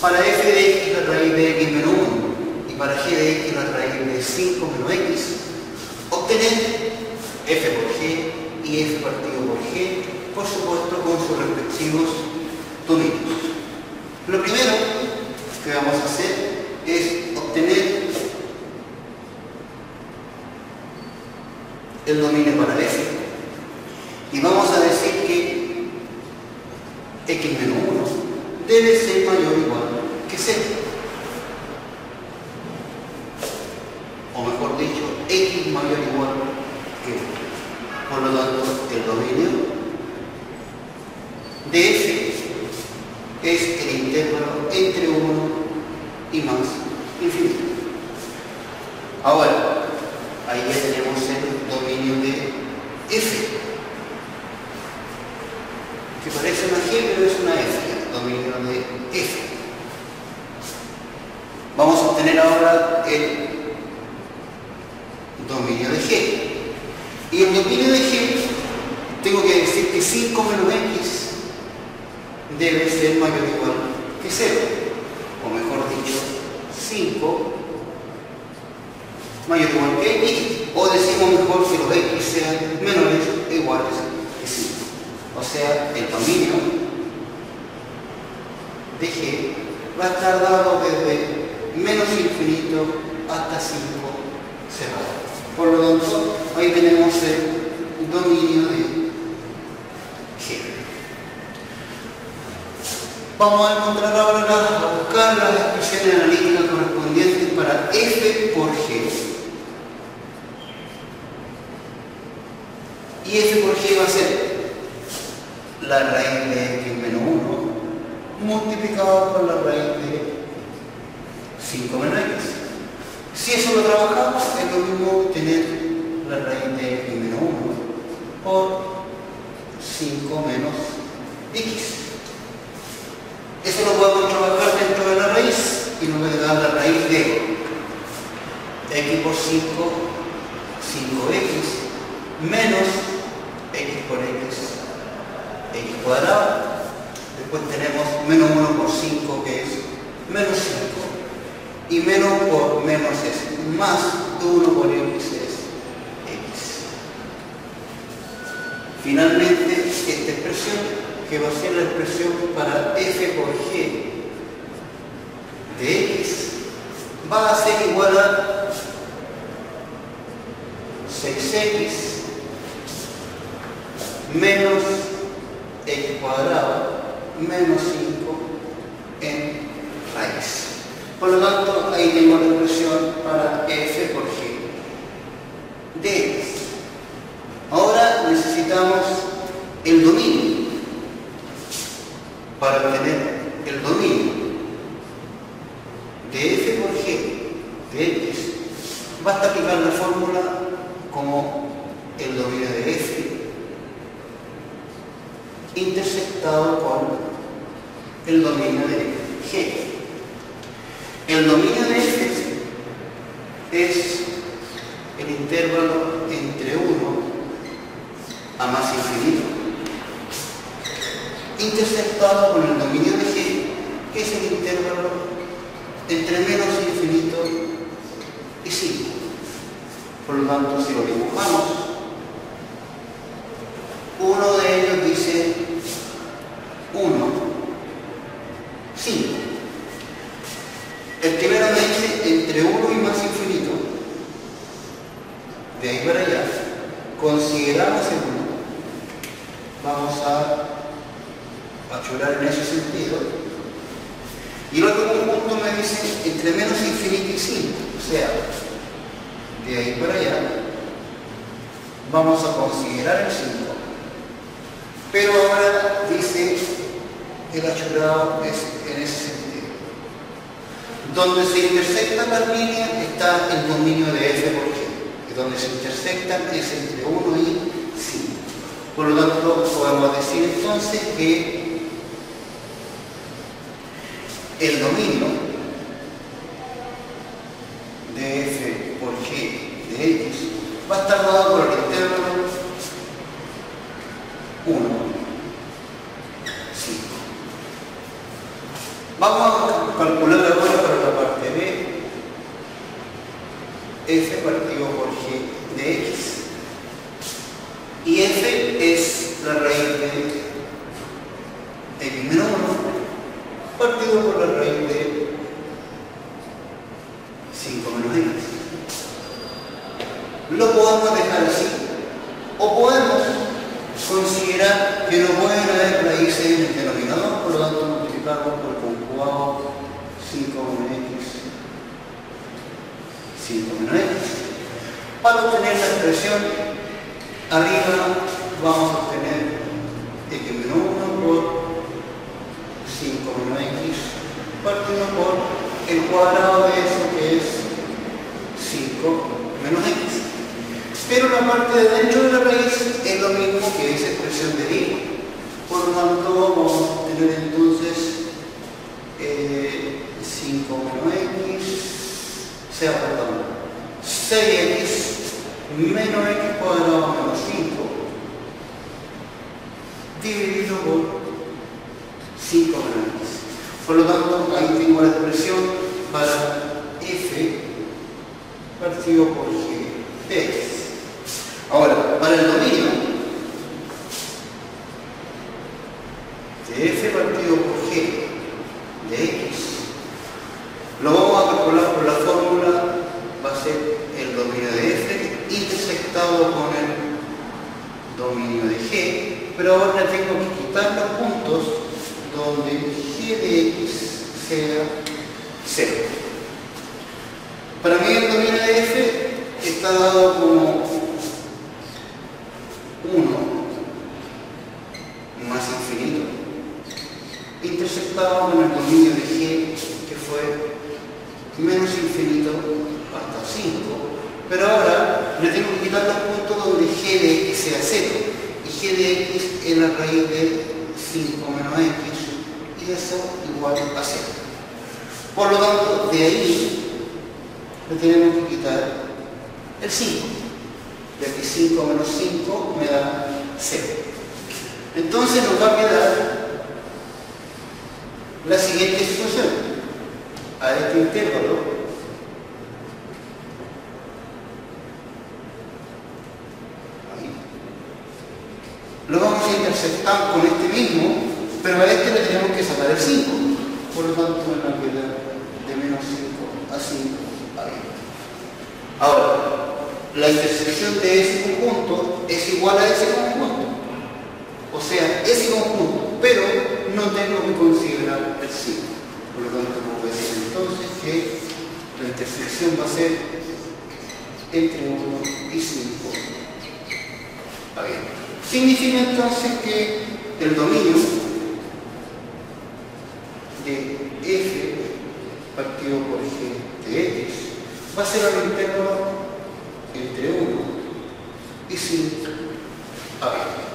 para f de x la raíz de x menos 1 y para g de x la raíz de 5 menos x, obtener f por g y f partido por g, por supuesto con sus respectivos dominios. Lo primero que vamos a hacer es obtener el dominio para f y vamos a decir que x menos 1 debe ser mayor o igual que 0. O mejor dicho, x mayor o igual que 1. Por lo tanto, el dominio de f es el intervalo entre 1 y más infinito. Ahora, ahí ya tenemos el dominio de f, que parece una g, pero es una f dominio de F. Obtener ahora el dominio de G. Y el dominio de G, tengo que decir que 5 menos X debe ser mayor o igual que 0. O mejor dicho, 5 mayor o igual que X. O decimos mejor que los X sean menores o iguales que 5. O sea, el dominio de G va a estar dado desde menos infinito hasta 5 cerrado. Por lo tanto, ahí tenemos el dominio de G. Vamos a encontrar ahora, a buscar las expresiones analíticas correspondientes para F por G. Y F por G va a ser la raíz de X menos 1 multiplicado por la raíz de 5 menos x. Si eso lo trabajamos, es lo mismo tener la raíz de x menos 1 por 5 menos x. Eso lo podemos trabajar dentro de la raíz y nos va a dar la raíz de x por 5, 5x, menos x por x, x cuadrado Después tenemos menos 1 por 5 que es menos 5. Y menos por menos es más 1 por x es x. Finalmente, esta expresión, que va a ser la expresión para f por g de x, va a ser igual a 6x menos x cuadrado menos 5 en raíz. Por lo tanto, ahí tengo la expresión para f por g x. Ahora necesitamos el dominio para obtener el dominio de f por g de x. Basta aplicar la fórmula como el dominio de f intersectado con el dominio de G. El dominio de F es el intervalo entre 1 a más infinito, intersectado con el dominio de G, que es el intervalo entre menos infinito y 5. Por lo tanto, si lo dibujamos, uno de ellos dice 1 5. El primero me dice entre 1 y más infinito. De ahí para allá, 1. Vamos a achurar en ese sentido. Y luego un punto me dice entre menos infinito y 5. O sea, de ahí para allá, vamos a considerar el 5. Pero ahora dice el achurado es en ese sentido. Donde se intersectan las líneas está el dominio de f por g. Donde se intersectan es entre 1 y 5. Por lo tanto, podemos decir entonces que el dominio de f por g de x va a estar dado por el intervalo 1 Vamos calcular ahora para la parte B f partido por g de x. Y f es la raíz de x menos 1 partido por la raíz de 5 menos x. Lo podemos dejar así o podemos considerar que no pueden haber raíces en el denominador, por lo tanto multiplicamos por conjugado 5 menos x 5 menos x. Para obtener la expresión, arriba vamos a obtener partido por el cuadrado de eso que es 5 menos x. Pero la parte de dentro de la raíz es lo mismo que esa expresión de y. Por lo tanto, vamos a tener entonces eh, 5 menos x, sea perdón, 6x menos x cuadrado menos 5 dividido por 5 menos. Por lo tanto, ahí tengo la expresión para f partido por g. Ahora, para el dominio de f partido por g de x, lo vamos a calcular por la fórmula, va a ser el dominio de f intersectado con el dominio de g, pero ahora tengo que quitar los puntos donde g de x sea 0. Para mí el dominio de f está dado como 1 más infinito, intersectado con el dominio de g, que fue menos infinito hasta 5. Pero ahora le tengo que quitar los puntos donde g de x sea 0. Y g de x es la raíz de 5 menos x, y eso igual a 0. Por lo tanto, de ahí le tenemos que quitar el 5 de que 5 menos 5 me da 0. Entonces nos va a quedar la siguiente situación. A este intervalo lo vamos a intersectar con este mismo, pero a este le tenemos que sacar el 5. Por lo tanto, me va a quedar de menos 5 a 5 ahí. Ahora, la intersección de ese conjunto es igual a ese conjunto. O sea, ese conjunto, pero no tengo que considerar el 5. Por lo tanto, puedo decir entonces que la intersección va a ser entre 1 y 5. Está bien. Significa entonces que el dominio de f partido por g de x va a ser al intervalo entre 1 y 5. A ver.